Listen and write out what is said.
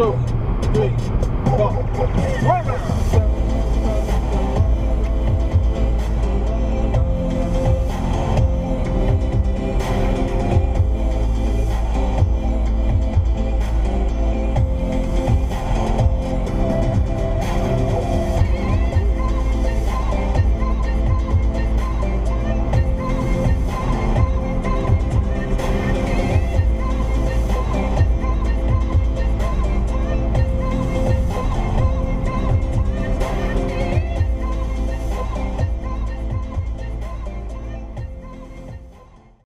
two, three, four.